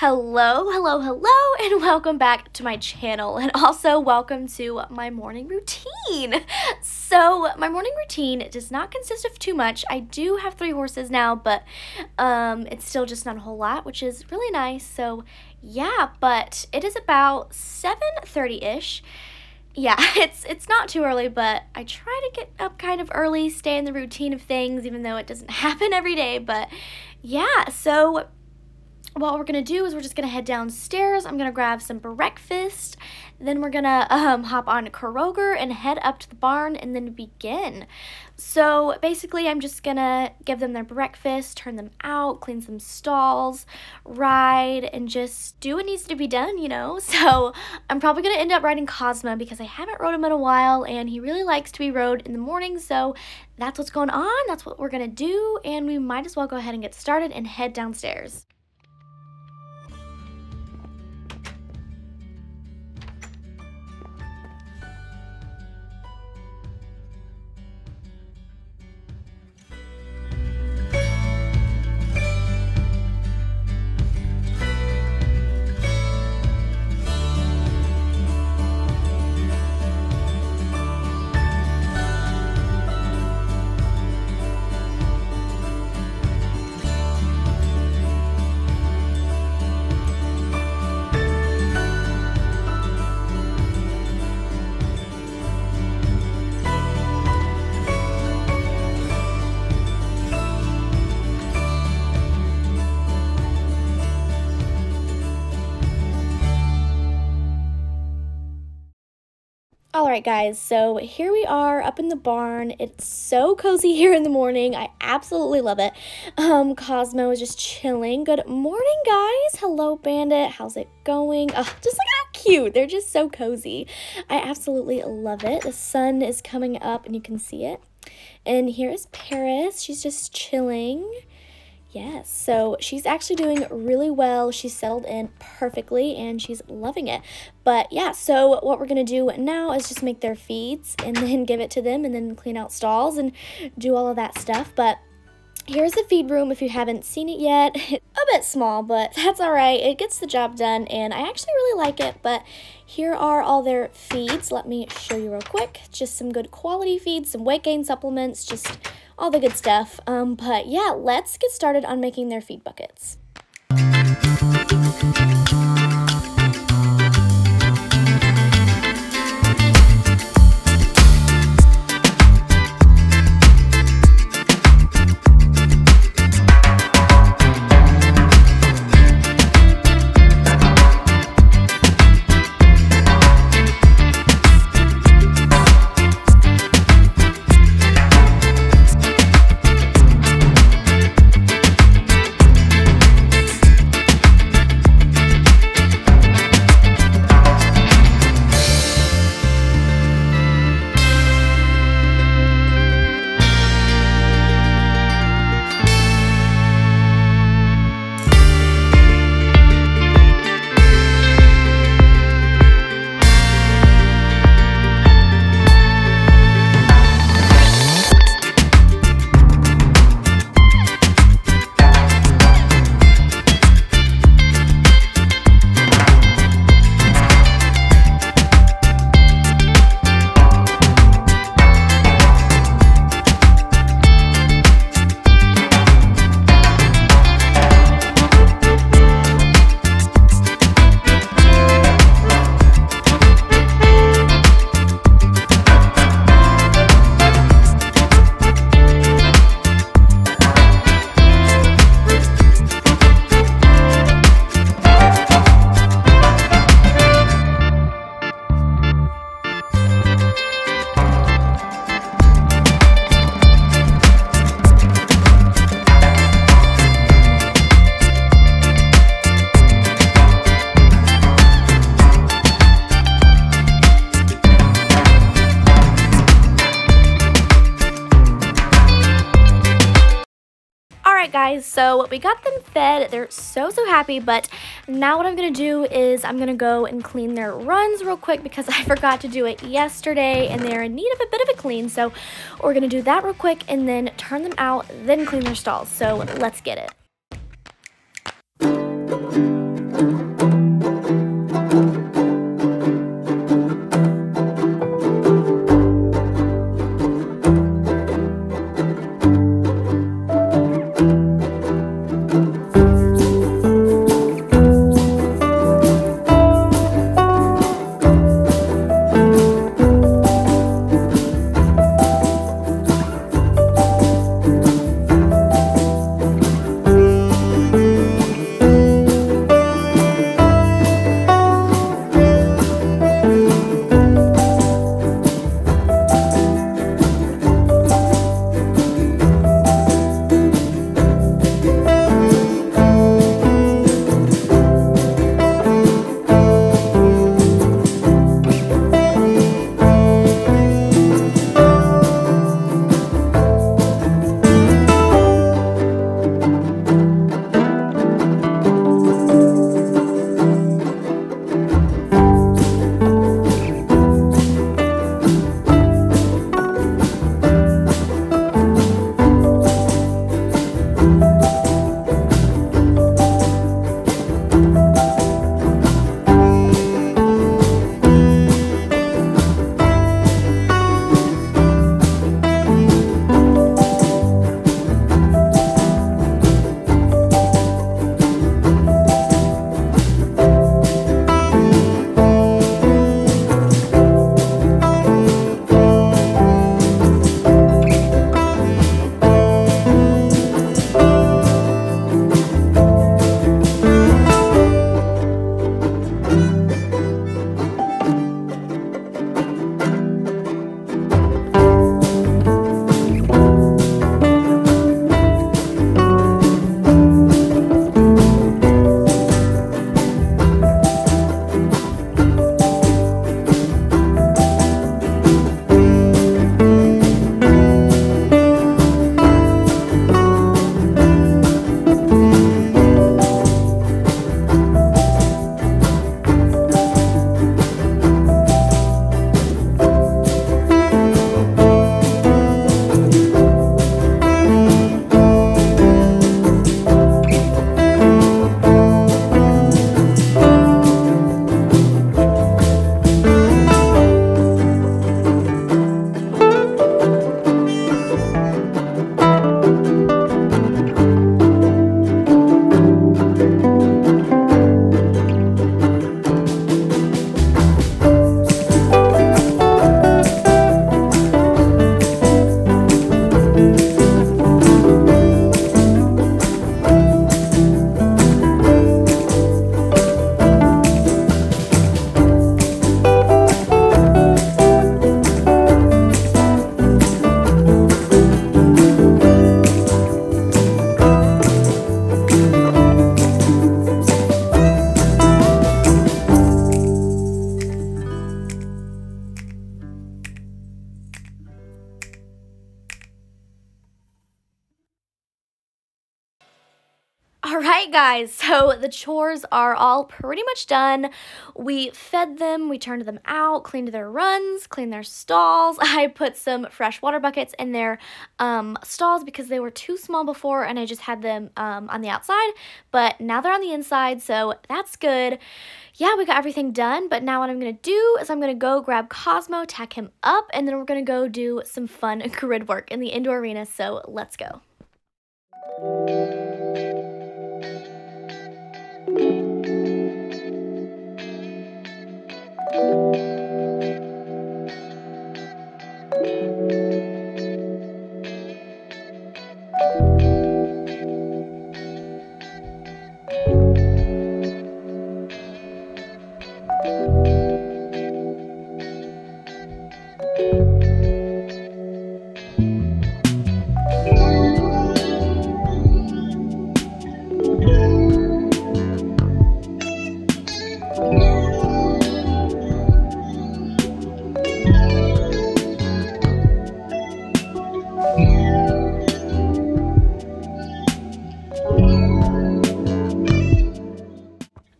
Hello, hello, hello, and welcome back to my channel, and also welcome to my morning routine. So, my morning routine does not consist of too much. I do have three horses now, but um, it's still just not a whole lot, which is really nice. So, yeah, but it is about 7.30ish. Yeah, it's it's not too early, but I try to get up kind of early, stay in the routine of things, even though it doesn't happen every day. But yeah, so what we're gonna do is we're just gonna head downstairs. I'm gonna grab some breakfast. Then we're gonna um, hop on Kroger and head up to the barn and then begin. So basically, I'm just gonna give them their breakfast, turn them out, clean some stalls, ride, and just do what needs to be done, you know? So I'm probably gonna end up riding Cosmo because I haven't rode him in a while and he really likes to be rode in the morning. So that's what's going on. That's what we're gonna do. And we might as well go ahead and get started and head downstairs. Alright guys, so here we are up in the barn. It's so cozy here in the morning. I absolutely love it. Um, Cosmo is just chilling. Good morning guys. Hello Bandit. How's it going? Oh, just look how cute. They're just so cozy. I absolutely love it. The sun is coming up and you can see it. And here is Paris. She's just chilling. Yes, so she's actually doing really well. She's settled in perfectly and she's loving it. But yeah, so what we're going to do now is just make their feeds and then give it to them and then clean out stalls and do all of that stuff. But here's the feed room if you haven't seen it yet. It's a bit small, but that's all right. It gets the job done and I actually really like it. But here are all their feeds. Let me show you real quick. Just some good quality feeds, some weight gain supplements, just all the good stuff. Um, but yeah, let's get started on making their feed buckets. So we got them fed. They're so, so happy, but now what I'm going to do is I'm going to go and clean their runs real quick because I forgot to do it yesterday and they're in need of a bit of a clean. So we're going to do that real quick and then turn them out, then clean their stalls. So let's get it. Guys, so the chores are all pretty much done. We fed them, we turned them out, cleaned their runs, cleaned their stalls. I put some fresh water buckets in their um, stalls because they were too small before and I just had them um, on the outside, but now they're on the inside, so that's good. Yeah, we got everything done, but now what I'm going to do is I'm going to go grab Cosmo, tack him up, and then we're going to go do some fun grid work in the indoor arena, so let's go.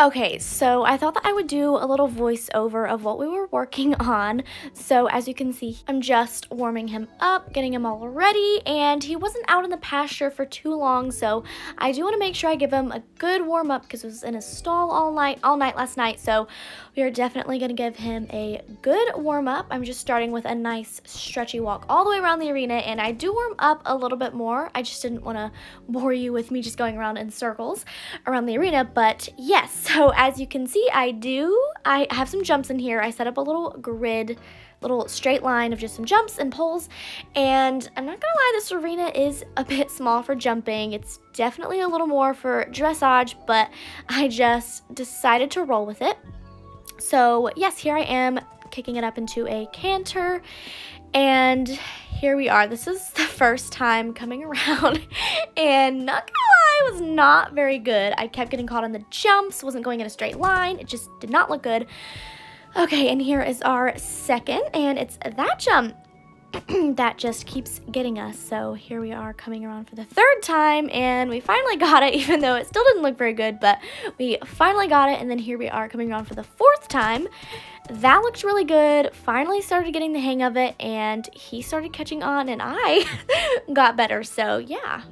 Okay, so I thought that I would do a little voiceover of what we were working on. So as you can see, I'm just warming him up, getting him all ready, and he wasn't out in the pasture for too long, so I do want to make sure I give him a good warm up because he was in his stall all night, all night last night, so we are definitely going to give him a good warm up. I'm just starting with a nice stretchy walk all the way around the arena, and I do warm up a little bit more. I just didn't want to bore you with me just going around in circles around the arena, but yes, so as you can see, I do. I have some jumps in here. I set up a little grid, little straight line of just some jumps and pulls. And I'm not gonna lie, this arena is a bit small for jumping. It's definitely a little more for dressage, but I just decided to roll with it. So yes, here I am kicking it up into a canter. And here we are. This is the first time coming around. and not gonna lie, was not very good. I kept getting caught on the jumps, wasn't going in a straight line. It just did not look good. Okay, and here is our second, and it's that jump. that just keeps getting us. So here we are coming around for the third time and we finally got it even though it still didn't look very good, but we finally got it and then here we are coming around for the fourth time. That looked really good. Finally started getting the hang of it and he started catching on and I got better. So yeah.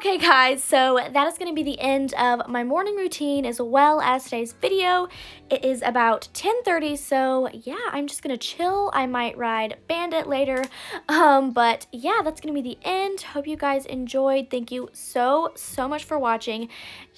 Okay guys, so that is going to be the end of my morning routine as well as today's video. It is about 10.30, so yeah, I'm just going to chill. I might ride Bandit later, um, but yeah, that's going to be the end. Hope you guys enjoyed. Thank you so, so much for watching.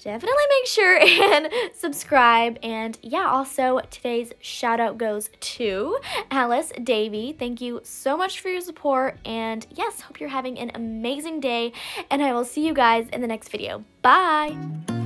Definitely make sure and subscribe, and yeah, also today's shout out goes to Alice Davy. Thank you so much for your support, and yes, hope you're having an amazing day, and I will see you guys in the next video. Bye!